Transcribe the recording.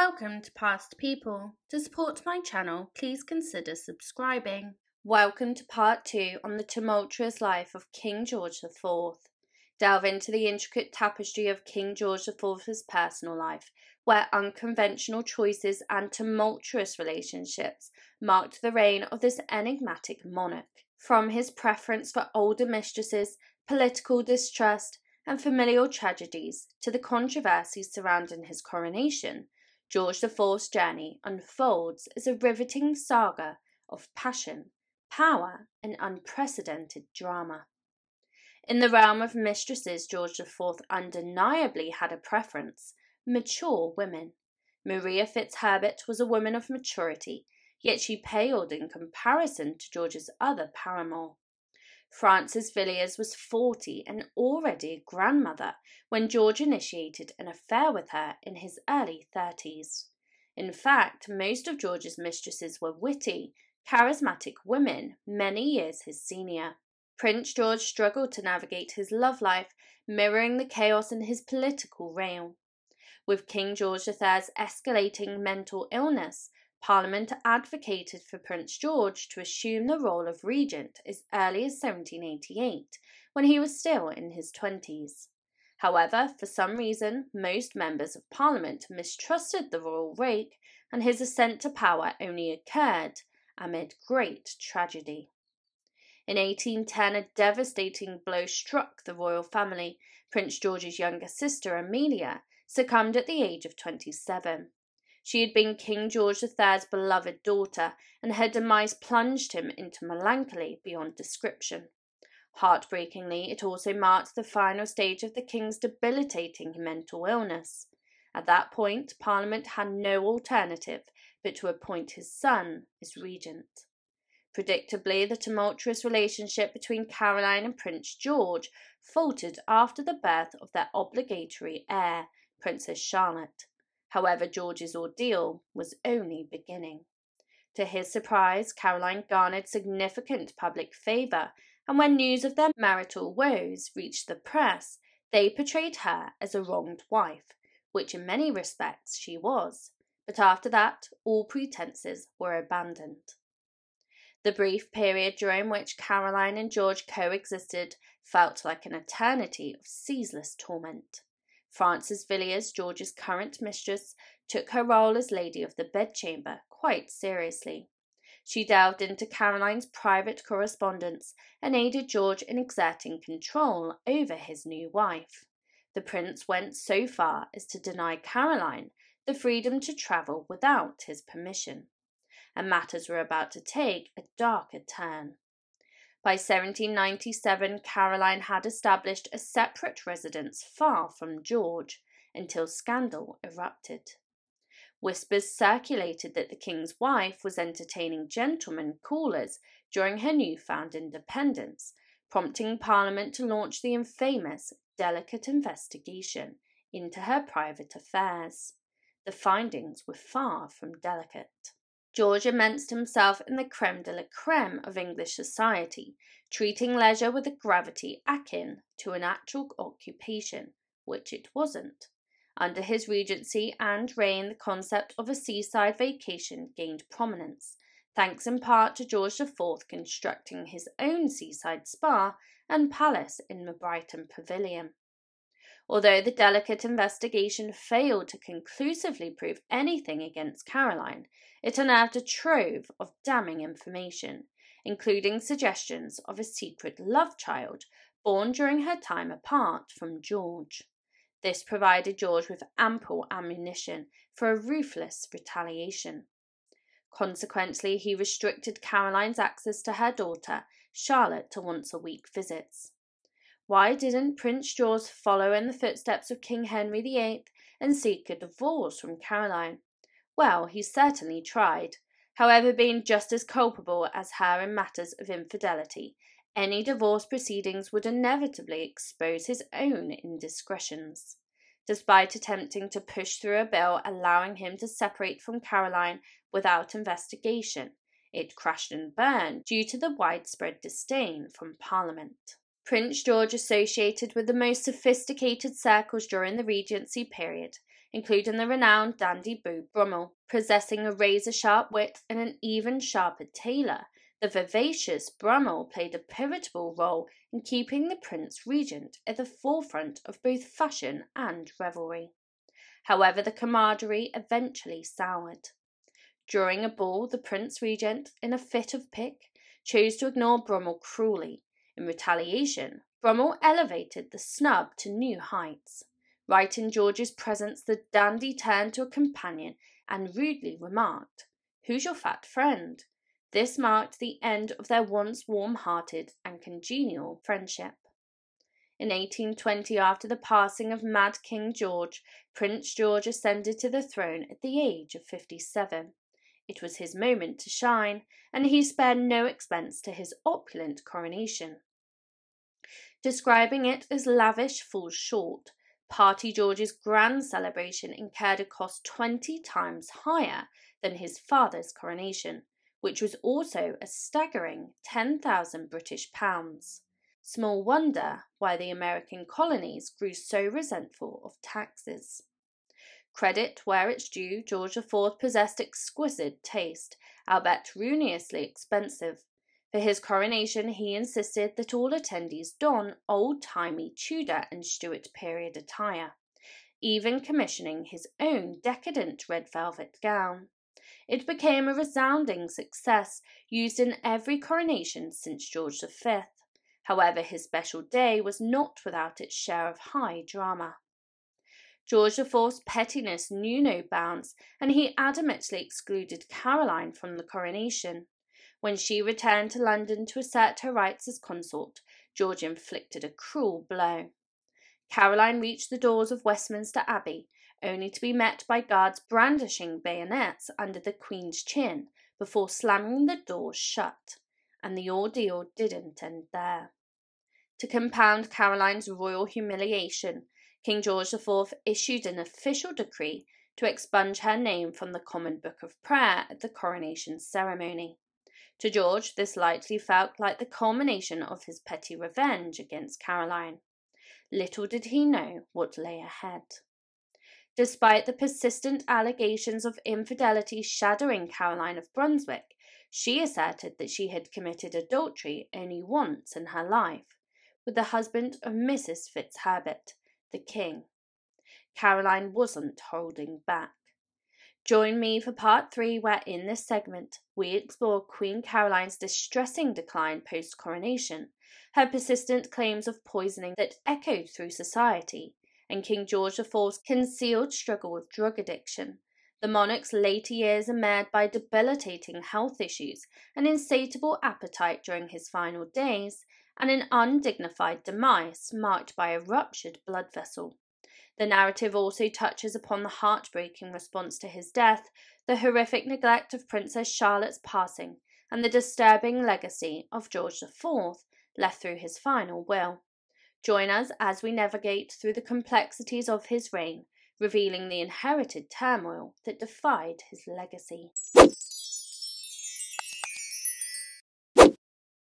Welcome to Past People. To support my channel, please consider subscribing. Welcome to part two on the tumultuous life of King George IV. Delve into the intricate tapestry of King George IV's personal life, where unconventional choices and tumultuous relationships marked the reign of this enigmatic monarch. From his preference for older mistresses, political distrust, and familial tragedies to the controversies surrounding his coronation, George IV's journey unfolds as a riveting saga of passion, power, and unprecedented drama. In the realm of mistresses, George IV undeniably had a preference mature women. Maria Fitzherbert was a woman of maturity, yet she paled in comparison to George's other paramour. Frances Villiers was 40 and already a grandmother when George initiated an affair with her in his early 30s. In fact, most of George's mistresses were witty, charismatic women many years his senior. Prince George struggled to navigate his love life, mirroring the chaos in his political realm. With King George III's escalating mental illness, Parliament advocated for Prince George to assume the role of regent as early as 1788, when he was still in his twenties. However, for some reason, most members of Parliament mistrusted the royal rake, and his ascent to power only occurred amid great tragedy. In 1810, a devastating blow struck the royal family. Prince George's younger sister, Amelia, succumbed at the age of 27. She had been King George III's beloved daughter, and her demise plunged him into melancholy beyond description. Heartbreakingly, it also marked the final stage of the King's debilitating mental illness. At that point, Parliament had no alternative but to appoint his son as regent. Predictably, the tumultuous relationship between Caroline and Prince George faltered after the birth of their obligatory heir, Princess Charlotte. However, George's ordeal was only beginning. To his surprise, Caroline garnered significant public favour, and when news of their marital woes reached the press, they portrayed her as a wronged wife, which in many respects she was. But after that, all pretences were abandoned. The brief period during which Caroline and George coexisted felt like an eternity of ceaseless torment. Frances Villiers, George's current mistress, took her role as lady of the bedchamber quite seriously. She delved into Caroline's private correspondence and aided George in exerting control over his new wife. The prince went so far as to deny Caroline the freedom to travel without his permission, and matters were about to take a darker turn. By 1797, Caroline had established a separate residence far from George until scandal erupted. Whispers circulated that the king's wife was entertaining gentlemen callers during her newfound independence, prompting Parliament to launch the infamous delicate investigation into her private affairs. The findings were far from delicate. George immersed himself in the creme de la creme of English society, treating leisure with a gravity akin to an actual occupation, which it wasn't. Under his regency and reign, the concept of a seaside vacation gained prominence, thanks in part to George IV constructing his own seaside spa and palace in the Brighton Pavilion. Although the delicate investigation failed to conclusively prove anything against Caroline, it unearthed a trove of damning information, including suggestions of a secret love child born during her time apart from George. This provided George with ample ammunition for a ruthless retaliation. Consequently, he restricted Caroline's access to her daughter, Charlotte, to once a week visits. Why didn't Prince George follow in the footsteps of King Henry VIII and seek a divorce from Caroline? Well, he certainly tried. However, being just as culpable as her in matters of infidelity, any divorce proceedings would inevitably expose his own indiscretions. Despite attempting to push through a bill allowing him to separate from Caroline without investigation, it crashed and burned due to the widespread disdain from Parliament. Prince George associated with the most sophisticated circles during the Regency period including the renowned dandy Beau Brummel. Possessing a razor sharp wit and an even sharper tailor, the vivacious Brummel played a pivotal role in keeping the Prince Regent at the forefront of both fashion and revelry. However, the camaraderie eventually soured. During a ball, the Prince Regent, in a fit of pique, chose to ignore Brummel cruelly. In retaliation, Brummel elevated the snub to new heights. Right in George's presence, the dandy turned to a companion and rudely remarked, Who's your fat friend? This marked the end of their once warm hearted and congenial friendship. In 1820, after the passing of Mad King George, Prince George ascended to the throne at the age of 57. It was his moment to shine, and he spared no expense to his opulent coronation. Describing it as lavish falls short. Party George's grand celebration incurred a cost 20 times higher than his father's coronation, which was also a staggering 10,000 British pounds. Small wonder why the American colonies grew so resentful of taxes. Credit where it's due, George IV possessed exquisite taste, albeit ruinously expensive. For his coronation, he insisted that all attendees don old timey Tudor and Stuart period attire, even commissioning his own decadent red velvet gown. It became a resounding success, used in every coronation since George V. However, his special day was not without its share of high drama. George IV's pettiness knew no bounds, and he adamantly excluded Caroline from the coronation. When she returned to London to assert her rights as consort, George inflicted a cruel blow. Caroline reached the doors of Westminster Abbey, only to be met by guards brandishing bayonets under the Queen's chin before slamming the doors shut, and the ordeal didn't end there. To compound Caroline's royal humiliation, King George IV issued an official decree to expunge her name from the Common Book of Prayer at the coronation ceremony. To George, this likely felt like the culmination of his petty revenge against Caroline. Little did he know what lay ahead. Despite the persistent allegations of infidelity shadowing Caroline of Brunswick, she asserted that she had committed adultery only once in her life with the husband of Mrs. Fitzherbert, the king. Caroline wasn't holding back. Join me for part three, where in this segment we explore Queen Caroline's distressing decline post coronation, her persistent claims of poisoning that echoed through society, and King George IV's concealed struggle with drug addiction. The monarch's later years are marred by debilitating health issues, an insatiable appetite during his final days, and an undignified demise marked by a ruptured blood vessel. The narrative also touches upon the heartbreaking response to his death, the horrific neglect of Princess Charlotte's passing, and the disturbing legacy of George IV left through his final will. Join us as we navigate through the complexities of his reign, revealing the inherited turmoil that defied his legacy.